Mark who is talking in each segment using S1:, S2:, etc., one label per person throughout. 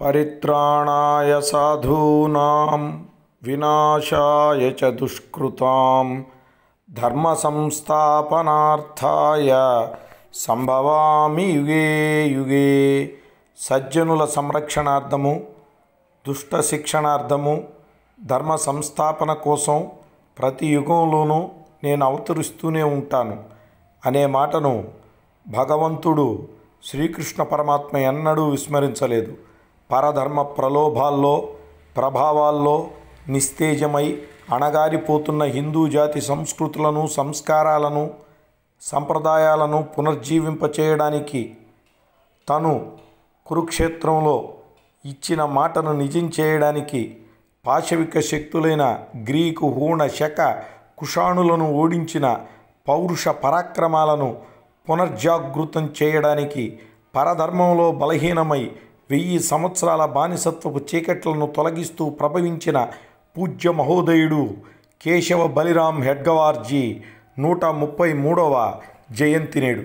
S1: పరిత్రాణాయ సాధూనాం వినాశాయ చ దుష్కృతాం ధర్మ సంస్థాపనార్థాయ సంభవామి యుగే యుగే సజ్జనుల సంరక్షణార్థము దుష్ట శిక్షణార్థము ధర్మ సంస్థాపన కోసం ప్రతి యుగంలోనూ నేను అవతరిస్తూనే ఉంటాను అనే మాటను భగవంతుడు శ్రీకృష్ణ పరమాత్మ ఎన్నడూ విస్మరించలేదు. పరధర్మ ప్రలోభాల్లో ప్రభావాల్లో నిస్తేజమై అణగారిపోతున్న హిందూ జాతి సంస్కృతులను సంస్కారాలను సంప్రదాయాలను పునర్జీవింపచేయడానికి తను కురుక్షేత్రంలో ఇచ్చిన మాటను నిజం చేయడానికి పాశవిక శక్తులైన గ్రీకు హూణ శక కుషాణులను ఓడించిన పౌరుష పరాక్రమాలను పునర్జాగృతం చేయడానికి పరధర్మంలో బలహీనమై వెయ్యి సంవత్సరాల బానిసత్వపు చీకట్లను తొలగిస్తూ ప్రభవించిన పూజ్య మహోదయుడు కేశవ బలిరాం హెడ్గవార్జీ నూట ముప్పై మూడవ జయంతి నేడు.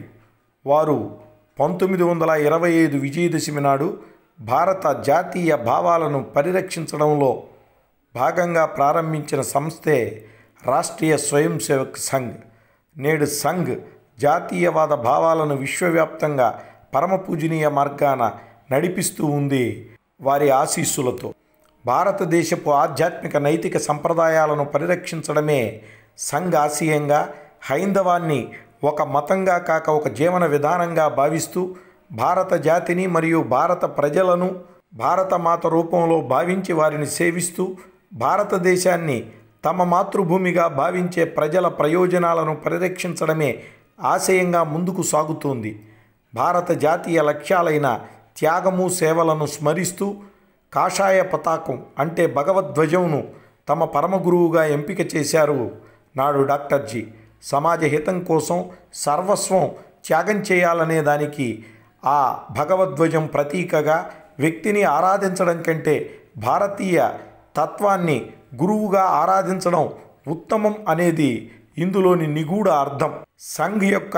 S1: వారు పంతొమ్మిది వందల ఇరవై ఐదు విజయదశమి నాడు భారత జాతీయ భావాలను పరిరక్షించడంలో భాగంగా ప్రారంభించిన సంస్థే రాష్ట్రీయ స్వయం సేవక్ సంఘ్. నేడు సంఘ్ జాతీయవాద భావాలను విశ్వవ్యాప్తంగా పరమ పూజనీయ మార్గాన నడిపిస్తూ ఉంది వారి ఆశీస్సులతో. భారతదేశపు ఆధ్యాత్మిక నైతిక సంప్రదాయాలను పరిరక్షించడమే సంఘ్ హైందవాన్ని ఒక మతంగా కాక ఒక జీవన విధానంగా భావిస్తూ భారత జాతిని మరియు భారత ప్రజలను భారత మాత రూపంలో భావించి వారిని సేవిస్తూ భారతదేశాన్ని తమ మాతృభూమిగా భావించే ప్రజల ప్రయోజనాలను పరిరక్షించడమే ఆశయంగా ముందుకు సాగుతోంది. భారత జాతీయ లక్ష్యాలైన త్యాగము సేవలను స్మరిస్తూ కాషాయ పతాకం అంటే భగవద్ధ్వజంను తమ పరమగురువుగా ఎంపిక చేశారు నాడు డాక్టర్ జీ సమాజ హితం కోసం సర్వస్వం త్యాగం చేయాలనే దానికి ఆ భగవద్ధ్వజం ప్రతీకగా వ్యక్తిని ఆరాధించడం కంటే భారతీయ తత్వాన్ని గురువుగా ఆరాధించడం ఉత్తమం అనేది ఇందులోని నిగూఢ అర్థం. సంఘ్ యొక్క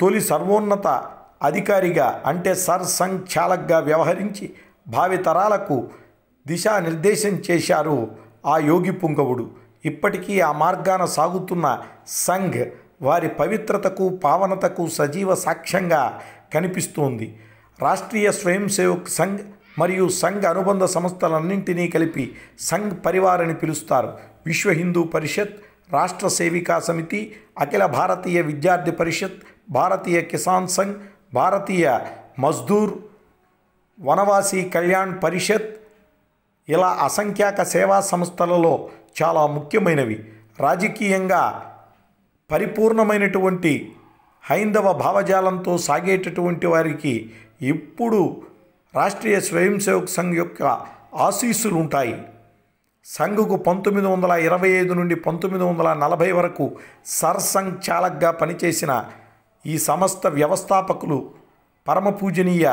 S1: తొలి సర్వోన్నత అధికారిగా అంటే సర్ సంఘ్ చాలక్గా వ్యవహరించి భావితరాలకు దిశానిర్దేశం చేశారు ఆ యోగి పుంగవుడు. ఇప్పటికీ ఆ మార్గాన సాగుతున్న సంఘ్ వారి పవిత్రతకు పావనతకు సజీవ సాక్ష్యంగా కనిపిస్తోంది. రాష్ట్రీయ స్వయం సేవక్ సంఘ్ మరియు సంఘ్ అనుబంధ సంస్థలన్నింటినీ కలిపి సంఘ్ పరివార్ అని పిలుస్తారు. విశ్వ హిందూ పరిషత్ రాష్ట్ర సేవికా సమితి అఖిల భారతీయ విద్యార్థి పరిషత్ భారతీయ కిసాన్ సంఘ్ భారతీయ మజ్దూర్ వనవాసీ కళ్యాణ్ పరిషత్ ఇలా అసంఖ్యాక సేవా సంస్థలలో చాలా ముఖ్యమైనవి. రాజకీయంగా పరిపూర్ణమైనటువంటి హైందవ భావజాలంతో సాగేటటువంటి వారికి ఎప్పుడు రాష్ట్రీయ స్వయం సేవక్ సంఘ్ యొక్క ఆశీస్సులు ఉంటాయి సంఘకు పంతొమ్మిది వందల ఇరవై ఐదు నుండి పంతొమ్మిది వందల నలభై వరకు సర్ సంఘ్ చాలక్గా పనిచేసిన ఈ సంస్థ వ్యవస్థాపకులు పరమ పూజనీయ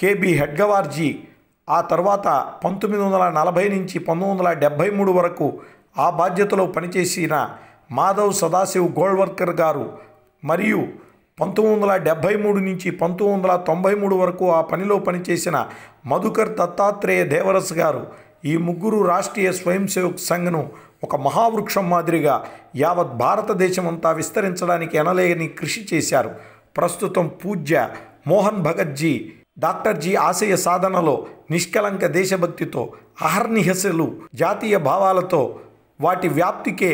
S1: కేబి హెడ్గవార్జీ ఆ తర్వాత పంతొమ్మిది వందల నలభై నుంచి పంతొమ్మిది వందల డెబ్భై మూడు వరకు ఆ బాధ్యతలో పనిచేసిన మాధవ్ సదాశివ్ గోల్వర్కర్ గారు మరియు పంతొమ్మిది వందల డెబ్భై మూడు నుంచి పంతొమ్మిది వందల తొంభై మూడు వరకు ఆ పనిలో పనిచేసిన మధుకర్ దత్తాత్రేయ దేవరస్ గారు ఈ ముగ్గురు రాష్ట్రీయ స్వయం సేవక్ సంఘ్ను ఒక మహావృక్షం మాదిరిగా యావత్ భారతదేశం అంతా విస్తరించడానికి ఎనలేని కృషి చేశారు. ప్రస్తుతం పూజ్య మోహన్ భగత్జీ డాక్టర్ జీ ఆశయ సాధనలో నిష్కలంక దేశభక్తితో అహర్నిహసలు జాతీయ భావాలతో వాటి వ్యాప్తికే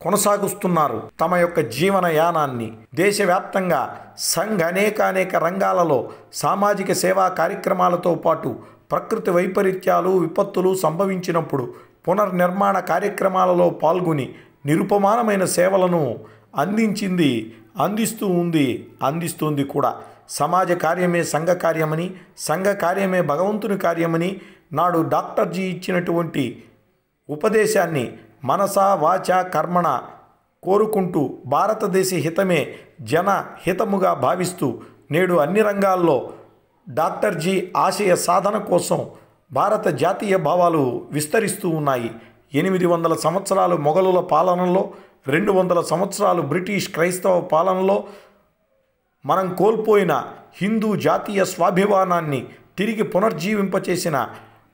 S1: కొనసాగుస్తున్నారు. తమ యొక్క జీవన యానాన్ని దేశవ్యాప్తంగా సంఘ్ అనేక అనేక రంగాలలో సామాజిక సేవా కార్యక్రమాలతో పాటు ప్రకృతి వైపరీత్యాలు విపత్తులు సంభవించినప్పుడు పునర్నిర్మాణ కార్యక్రమాలలో పాల్గొని నిరుపమానమైన సేవలను అందించింది అందిస్తూ ఉంది అందిస్తుంది కూడా. సమాజ కార్యమే సంఘ కార్యమని సంఘ కార్యమే భగవంతుని కార్యమని నాడు డాక్టర్జీ ఇచ్చినటువంటి ఉపదేశాన్ని మనస వాచ కర్మణ కోరుకుంటూ భారతదేశ హితమే జన హితముగా భావిస్తూ నేడు అన్ని రంగాల్లో డాక్టర్జీ ఆశయ సాధన కోసం భారత జాతీయ భావాలు విస్తరిస్తూ ఉన్నాయి. ఎనిమిది వందల సంవత్సరాలు మొఘలుల పాలనలో రెండు వందల సంవత్సరాలు బ్రిటిష్ క్రైస్తవ పాలనలో మనం కోల్పోయిన హిందూ జాతీయ స్వాభిమానాన్ని తిరిగి పునర్జీవింపచేసిన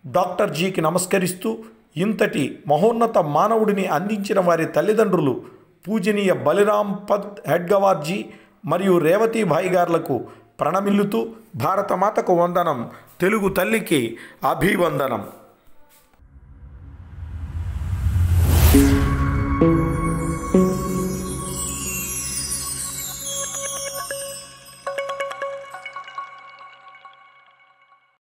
S1: డాక్టర్ జీకి నమస్కరిస్తూ ఇంతటి మహోన్నత మానవుడిని అందించిన వారి తల్లిదండ్రులు పూజనీయ బలిరాం పద్ హెడ్గవార్జీ మరియు రేవతీభాయి గారులకు ప్రణమిల్లుతూ భారతమాతకు వందనం తెలుగు తల్లికి అభివందనం.